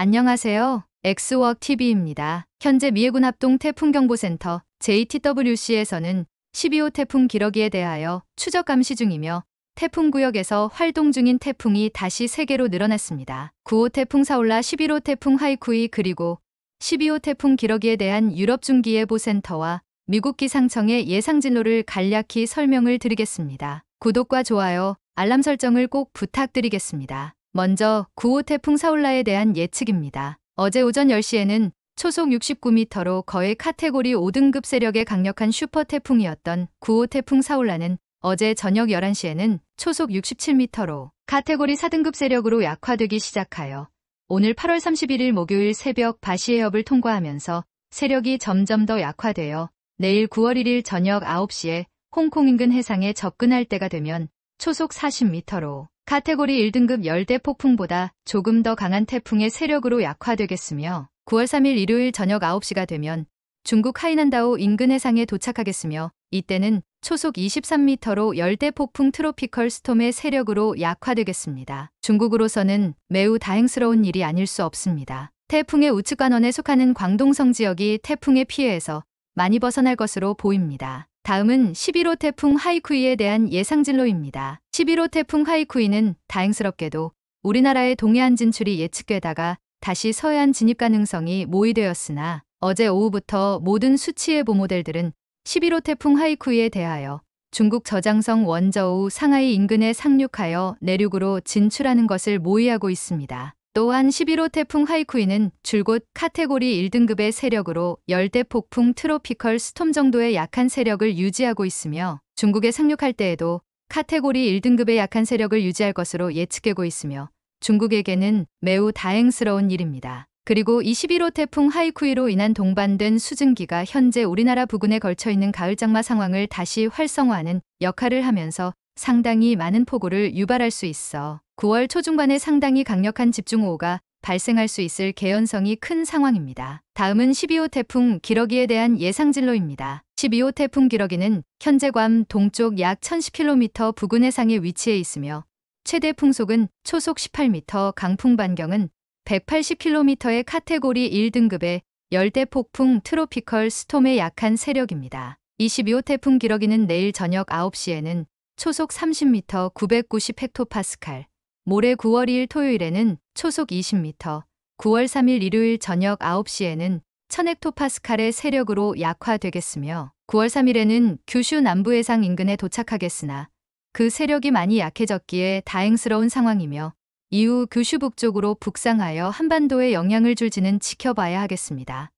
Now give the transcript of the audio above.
안녕하세요. 엑스워크 TV입니다. 현재 미해군 합동 태풍경보센터 JTWC에서는 12호 태풍 기러기에 대하여 추적 감시 중이며 태풍 구역에서 활동 중인 태풍이 다시 3개로 늘어났습니다. 9호 태풍 사올라 11호 태풍 하이쿠이 그리고 12호 태풍 기러기에 대한 유럽 중기예보센터와 미국 기상청의 예상 진로를 간략히 설명을 드리겠습니다. 구독과 좋아요, 알람 설정을 꼭 부탁드리겠습니다. 먼저 9호 태풍 사올라에 대한 예측입니다. 어제 오전 10시에는 초속 69m로 거의 카테고리 5등급 세력의 강력한 슈퍼 태풍이었던 9호 태풍 사올라는 어제 저녁 11시에는 초속 67m로 카테고리 4등급 세력으로 약화되기 시작하여 오늘 8월 31일 목요일 새벽 바시해협을 통과하면서 세력이 점점 더 약화되어 내일 9월 1일 저녁 9시에 홍콩 인근 해상에 접근할 때가 되면 초속 40m로 카테고리 1등급 열대 폭풍보다 조금 더 강한 태풍의 세력으로 약화되겠으며 9월 3일 일요일 저녁 9시가 되면 중국 하이난다오 인근 해상에 도착하겠으며 이때는 초속 23m로 열대 폭풍 트로피컬 스톰의 세력으로 약화되겠습니다. 중국으로서는 매우 다행스러운 일이 아닐 수 없습니다. 태풍의 우측 관원에 속하는 광동성 지역이 태풍의 피해에서 많이 벗어날 것으로 보입니다. 다음은 11호 태풍 하이쿠이에 대한 예상 진로입니다. 11호 태풍 하이쿠이는 다행스럽게도 우리나라의 동해안 진출이 예측되다가 다시 서해안 진입 가능성이 모의되었으나 어제 오후부터 모든 수치예보 모델들은 11호 태풍 하이쿠이에 대하여 중국 저장성 원저우 상하이 인근에 상륙하여 내륙으로 진출하는 것을 모의하고 있습니다. 또한 11호 태풍 하이쿠이는 줄곧 카테고리 1등급의 세력으로 열대 폭풍 tropical storm 정도의 약한 세력을 유지하고 있으며 중국에 상륙할 때에도 카테고리 1등급의 약한 세력을 유지할 것으로 예측되고 있으며 중국에게는 매우 다행스러운 일입니다. 그리고 21호 태풍 하이쿠이로 인한 동반된 수증기가 현재 우리나라 부근에 걸쳐 있는 가을 장마 상황을 다시 활성화하는 역할을 하면서 상당히 많은 폭우를 유발할 수 있어 9월 초중반에 상당히 강력한 집중호우가 발생할 수 있을 개연성이 큰 상황입니다. 다음은 12호 태풍 기러기에 대한 예상 진로입니다. 12호 태풍 기러기는 현재 괌 동쪽 약 1010km 부근 해상에 위치해 있으며 최대 풍속은 초속 18m, 강풍 반경은 180km의 카테고리 1등급의 열대 폭풍 tropical storm의 약한 세력입니다. 22호 태풍 기러기는 내일 저녁 9시에는 초속 30m 990 헥토파스칼, 모레 9월 2일 토요일에는 초속 20m, 9월 3일 일요일 저녁 9시에는 1000헥토파스칼의 세력으로 약화되겠으며 9월 3일에는 규슈 남부 해상 인근에 도착하겠으나 그 세력이 많이 약해졌기에 다행스러운 상황이며 이후 규슈 북쪽으로 북상하여 한반도에 영향을 줄지는 지켜봐야 하겠습니다.